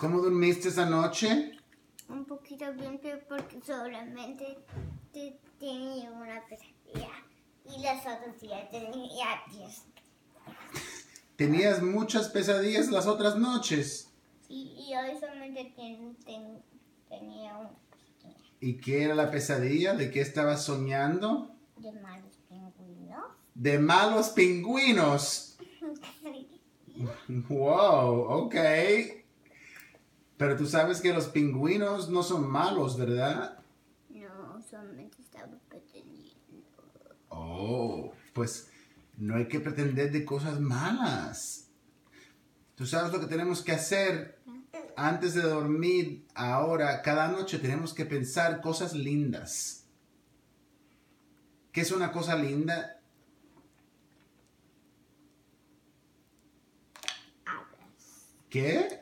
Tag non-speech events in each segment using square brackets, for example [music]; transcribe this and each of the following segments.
¿Cómo dormiste esa noche? Un poquito bien, pero porque solamente te- tenía una pesadilla. Y las otras días tenía 10. Tenías muchas pesadillas las otras noches. Y, y hoy solamente ten- ten- tenía una pesadilla ¿Y qué era la pesadilla? ¿De qué estabas soñando? de malos pingüinos. De malos pingüinos. [laughs] Wow, ok. Pero tú sabes que los pingüinos no son malos, ¿verdad? No, solamente estaba pretendiendo. Oh, pues no hay que pretender de cosas malas. Tú sabes lo que tenemos que hacer [laughs] antes de dormir. Ahora, cada noche tenemos que pensar cosas lindas. ¿Qué es una cosa linda? ¿Qué?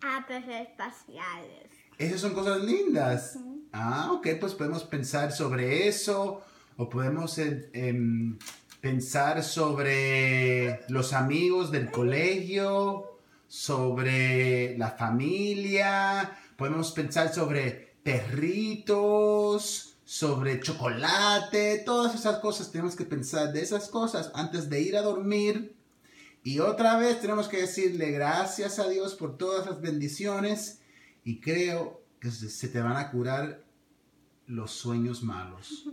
Aves espaciales. Esas son cosas lindas. Ah, ok, pues podemos pensar sobre eso o podemos eh, em, pensar sobre los amigos del colegio, sobre la familia, podemos pensar sobre perritos, sobre chocolate, todas esas cosas tenemos que pensar de esas cosas antes de ir a dormir. Y otra vez tenemos que decirle gracias a Dios por todas las bendiciones y creo que se te van a curar los sueños malos.